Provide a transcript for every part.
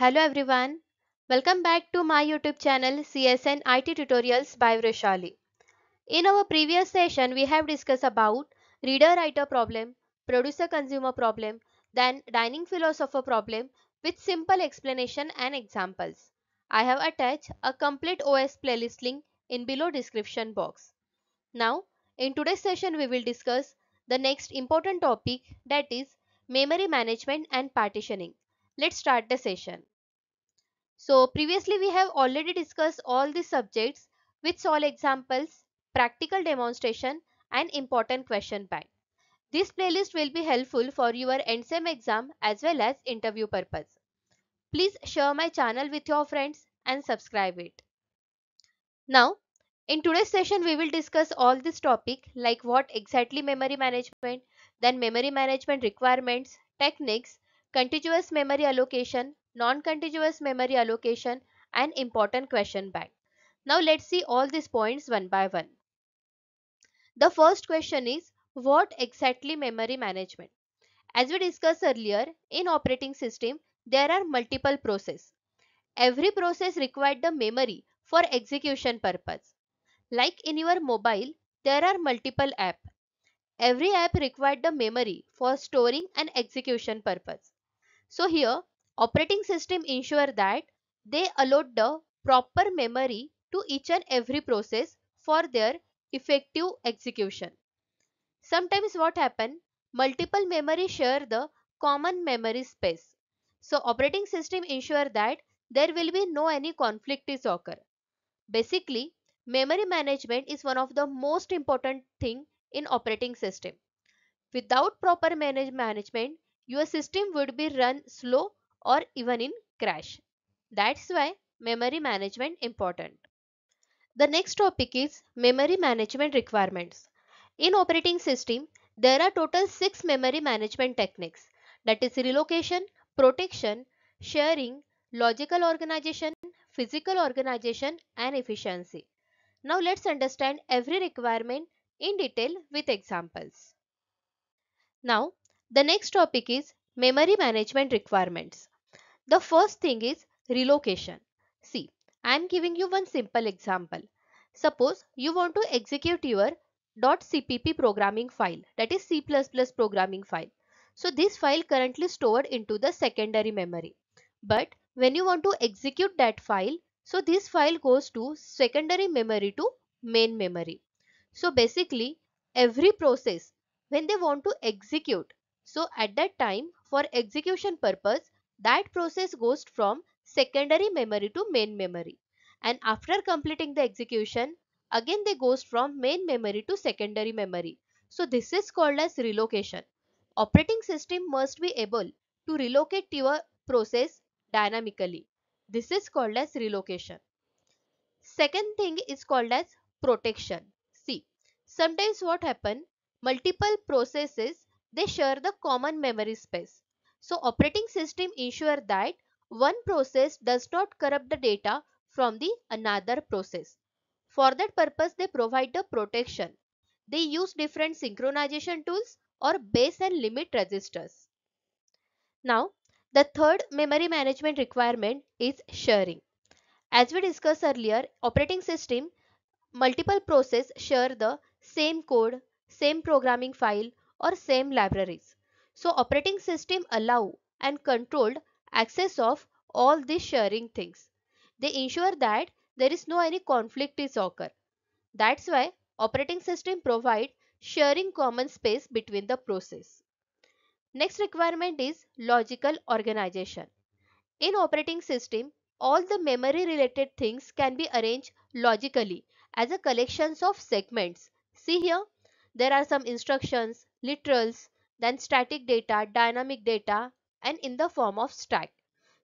Hello everyone. Welcome back to my YouTube channel CS & IT Tutorials by Vrushali. In our previous session, we have discussed about reader-writer problem, producer-consumer problem, then dining philosopher problem with simple explanation and examples. I have attached a complete OS playlist link in below description box. Now, in today's session, we will discuss the next important topic that is memory management and partitioning. Let's start the session. So previously we have already discussed all the subjects with solve examples, practical demonstration and important question bank. This playlist will be helpful for your NSEM exam as well as interview purpose. Please share my channel with your friends and subscribe it. Now in today's session, we will discuss all this topic like what exactly memory management, then memory management requirements, techniques, contiguous memory allocation, non-contiguous memory allocation and important question bank. Now let's see all these points one by one. The first question is what exactly memory management? As we discussed earlier, in operating system, there are multiple processes. Every process required the memory for execution purpose. Like in your mobile, there are multiple apps. Every app required the memory for storing and execution purpose. So here, operating system ensure that they allot the proper memory to each and every process for their effective execution. Sometimes what happen, multiple memory share the common memory space. So operating system ensure that there will be no any conflict is occur. Basically, Memory management is one of the most important thing in operating system. Without proper manage management, your system would be run slow or even in crash. That's why memory management important. The next topic is memory management requirements. In operating system, there are total 6 memory management techniques that is relocation, protection, sharing, logical organization, physical organization and efficiency. Now let's understand every requirement in detail with examples. Now the next topic is memory management requirements. The first thing is relocation. See, I am giving you one simple example. Suppose you want to execute your .cpp programming file that is C++ programming file. So this file currently stored into the secondary memory. But when you want to execute that file, so this file goes to secondary memory to main memory. So basically every process when they want to execute. So at that time for execution purpose that process goes from secondary memory to main memory. And after completing the execution again they goes from main memory to secondary memory. So this is called as relocation. Operating system must be able to relocate your process dynamically. This is called as relocation. Second thing is called as protection. See, sometimes what happen, multiple processes, they share the common memory space. So operating system ensure that one process does not corrupt the data from the another process. For that purpose, they provide the protection. They use different synchronization tools or base and limit registers. Now, the third memory management requirement is sharing. As we discussed earlier, operating system multiple process share the same code, same programming file or same libraries. So operating system allow and controlled access of all these sharing things. They ensure that there is no any conflict is occur. That's why operating system provide sharing common space between the process. Next requirement is logical organization. In operating system, all the memory related things can be arranged logically as a collections of segments. See here, there are some instructions, literals, then static data, dynamic data and in the form of stack.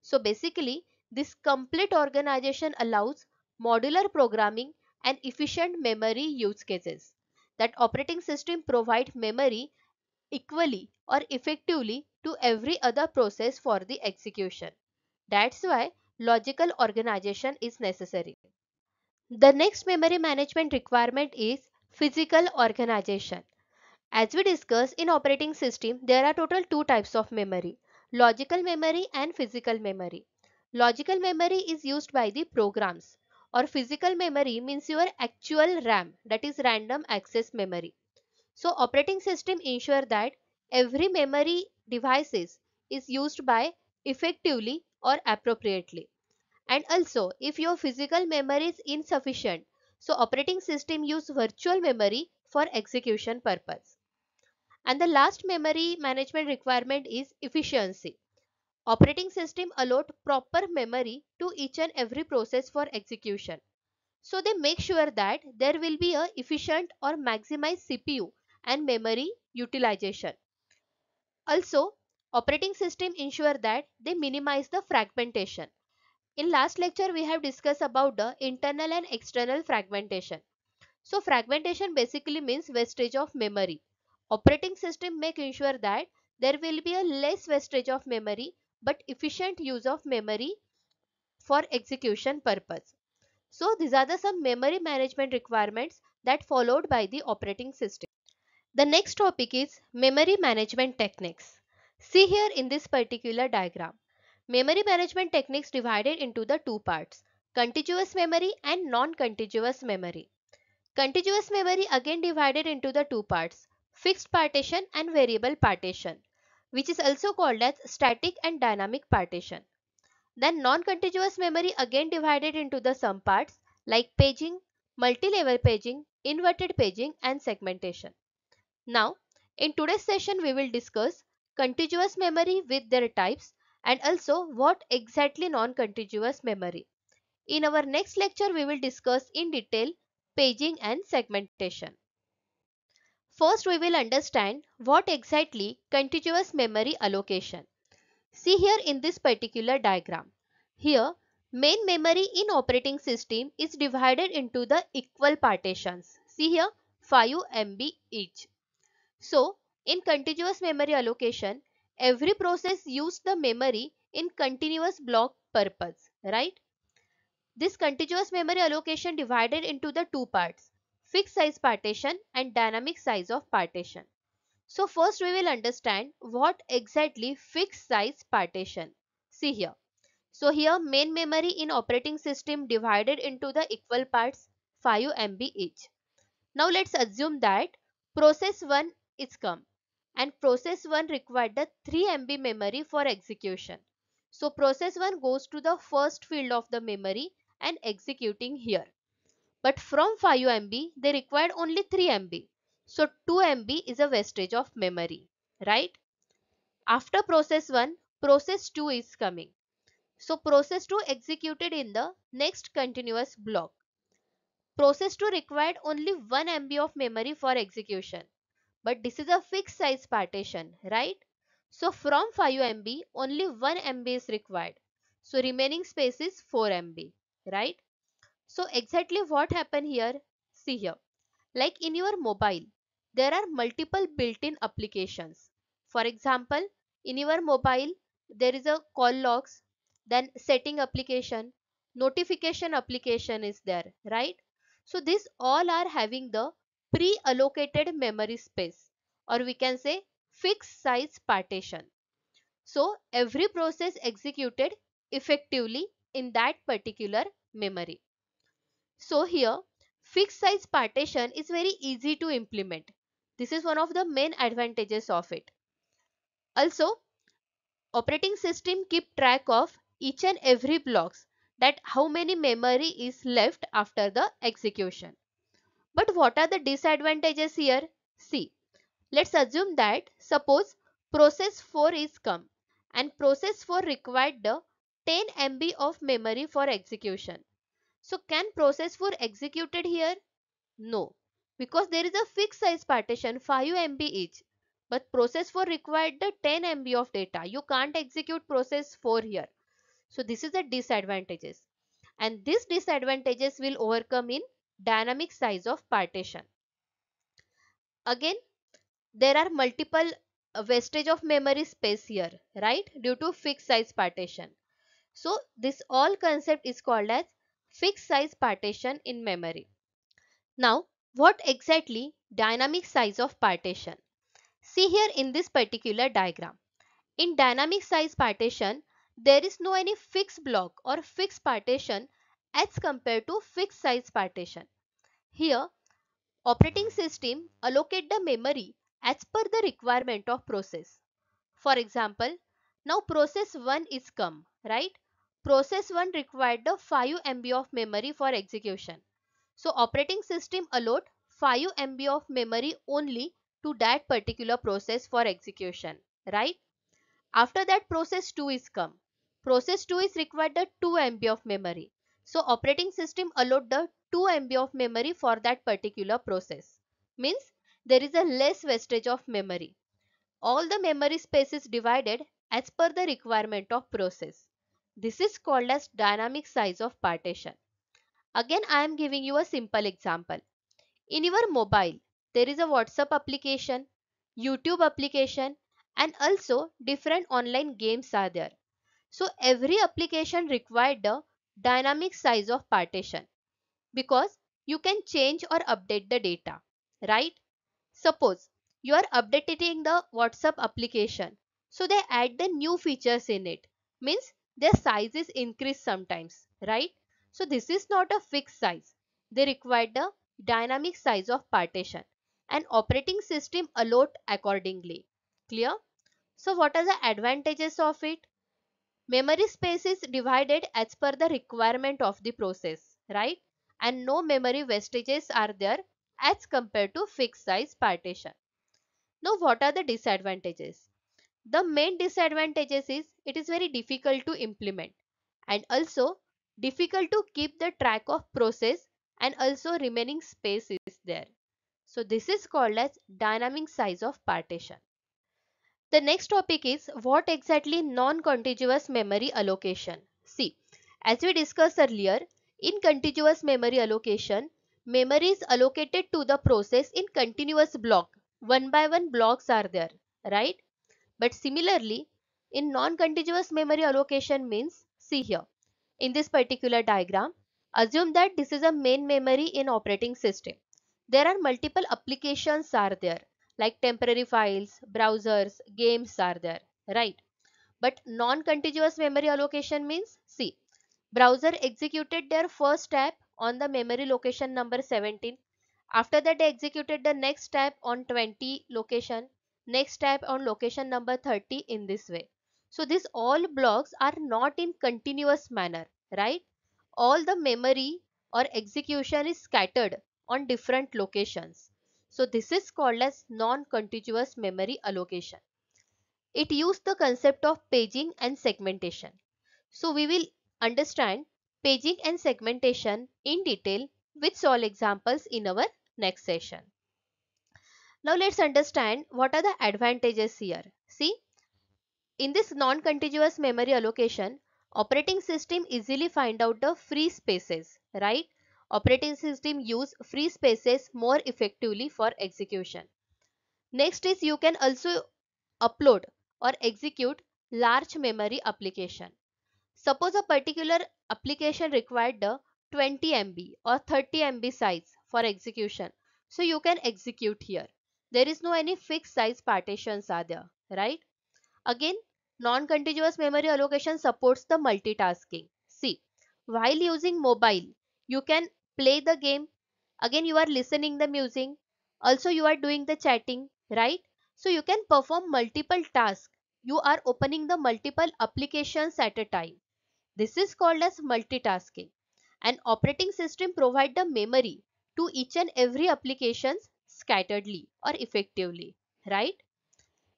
So basically, this complete organization allows modular programming and efficient memory use cases. That operating system provide memory equally or effectively to every other process for the execution. That's why logical organization is necessary. The next memory management requirement is physical organization. As we discussed in operating system, there are total two types of memory, logical memory and physical memory. Logical memory is used by the programs or physical memory means your actual RAM that is random access memory. So operating system ensure that every memory devices is used by effectively or appropriately. And also if your physical memory is insufficient, so operating system use virtual memory for execution purpose. And the last memory management requirement is efficiency. Operating system allot proper memory to each and every process for execution. So they make sure that there will be a efficient or maximized CPU and memory utilization. Also, operating system ensure that they minimize the fragmentation. In last lecture, we have discussed about the internal and external fragmentation. So fragmentation basically means wastage of memory. Operating system make ensure that there will be a less wastage of memory but efficient use of memory for execution purpose. So these are the some memory management requirements that followed by the operating system. The next topic is memory management techniques. See here in this particular diagram. Memory management techniques divided into the two parts, contiguous memory and non-contiguous memory. Contiguous memory again divided into the two parts, fixed partition and variable partition which is also called as static and dynamic partition. Then non-contiguous memory again divided into the some parts like paging, multi-level paging, inverted paging and segmentation. Now in today's session we will discuss contiguous memory with their types and also what exactly non-contiguous memory. In our next lecture we will discuss in detail paging and segmentation. First we will understand what exactly contiguous memory allocation. See here in this particular diagram. Here main memory in operating system is divided into the equal partitions. See here 5 MB each. So in contiguous memory allocation every process use the memory in continuous block purpose right. This contiguous memory allocation divided into the two parts fixed size partition and dynamic size of partition. So first we will understand what exactly fixed size partition. See here. So here main memory in operating system divided into the equal parts 5 MB each. Now let's assume that process 1 is come and process 1 required the 3 MB memory for execution. So process 1 goes to the first field of the memory and executing here. But from 5 MB, they required only 3 MB. So 2 MB is a wastage of memory, right? After process 1, process 2 is coming. So process 2 executed in the next continuous block. Process 2 required only 1 MB of memory for execution. But this is a fixed size partition, right? So from 5 MB, only 1 MB is required. So remaining space is 4 MB, right? So exactly what happened here? See here. Like in your mobile, there are multiple built-in applications. For example, in your mobile, there is a call logs, then setting application, notification application is there, right? So these all are having the pre-allocated memory space or we can say fixed size partition. So every process executed effectively in that particular memory. So here fixed size partition is very easy to implement. This is one of the main advantages of it. Also operating system keep track of each and every blocks that how many memory is left after the execution. But what are the disadvantages here? See, let's assume that suppose process 4 is come and process 4 required the 10 MB of memory for execution. So can process 4 executed here? No, because there is a fixed size partition 5 MB each. But process 4 required the 10 MB of data. You can't execute process 4 here. So this is the disadvantages. And these disadvantages will overcome in dynamic size of partition. Again, there are multiple uh, wastage of memory space here, right? Due to fixed size partition. So this all concept is called as fixed size partition in memory. Now, what exactly dynamic size of partition? See here in this particular diagram. In dynamic size partition, there is no any fixed block or fixed partition as compared to fixed size partition. Here, operating system allocate the memory as per the requirement of process. For example, now process 1 is come, right? Process 1 required the 5 MB of memory for execution. So operating system allot 5 MB of memory only to that particular process for execution, right? After that process 2 is come. Process 2 is required the 2 MB of memory. So operating system allot the 2 MB of memory for that particular process. Means there is a less wastage of memory. All the memory space is divided as per the requirement of process. This is called as dynamic size of partition. Again I am giving you a simple example. In your mobile, there is a WhatsApp application, YouTube application and also different online games are there. So every application required the dynamic size of partition because you can change or update the data, right? Suppose you are updating the WhatsApp application. So they add the new features in it. Means their size is increased sometimes, right? So this is not a fixed size. They require the dynamic size of partition and operating system allot accordingly. Clear? So what are the advantages of it? Memory space is divided as per the requirement of the process, right? And no memory wastages are there as compared to fixed size partition. Now what are the disadvantages? The main disadvantages is it is very difficult to implement and also difficult to keep the track of process and also remaining space is there. So this is called as dynamic size of partition. The next topic is what exactly non-contiguous memory allocation. See, as we discussed earlier, in contiguous memory allocation, memory is allocated to the process in continuous block. One by one blocks are there, right? But similarly, in non-contiguous memory allocation means, see here, in this particular diagram, assume that this is a main memory in operating system. There are multiple applications are there like temporary files, browsers, games are there, right? But non-contiguous memory allocation means, see, browser executed their first tab on the memory location number 17. After that they executed the next tab on 20 location, next tab on location number 30 in this way. So these all blocks are not in continuous manner, right? All the memory or execution is scattered on different locations. So this is called as non-contiguous memory allocation. It used the concept of paging and segmentation. So we will understand paging and segmentation in detail with all examples in our next session. Now let's understand what are the advantages here. See, in this non-contiguous memory allocation, operating system easily find out the free spaces, right? operating system use free spaces more effectively for execution. Next is you can also upload or execute large memory application. Suppose a particular application required the 20 MB or 30 MB size for execution. So you can execute here. There is no any fixed size partitions are there, right? Again, non-contiguous memory allocation supports the multitasking. See, while using mobile, you can play the game. Again you are listening the music. Also you are doing the chatting right? So you can perform multiple tasks. You are opening the multiple applications at a time. This is called as multitasking. An operating system provide the memory to each and every applications scatteredly or effectively right?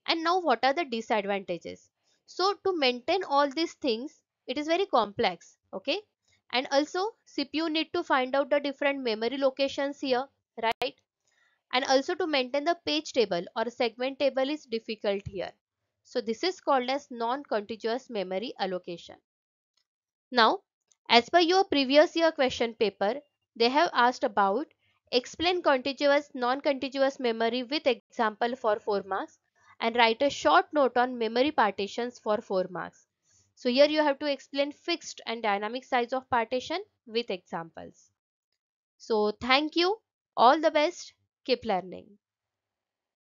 And now what are the disadvantages? So to maintain all these things it is very complex okay? And also CPU need to find out the different memory locations here right? And also to maintain the page table or segment table is difficult here. So this is called as non-contiguous memory allocation. Now as per your previous year question paper they have asked about explain contiguous non-contiguous memory with example for 4 marks and write a short note on memory partitions for 4 marks so here you have to explain fixed and dynamic size of partition with examples. So thank you. All the best. Keep learning.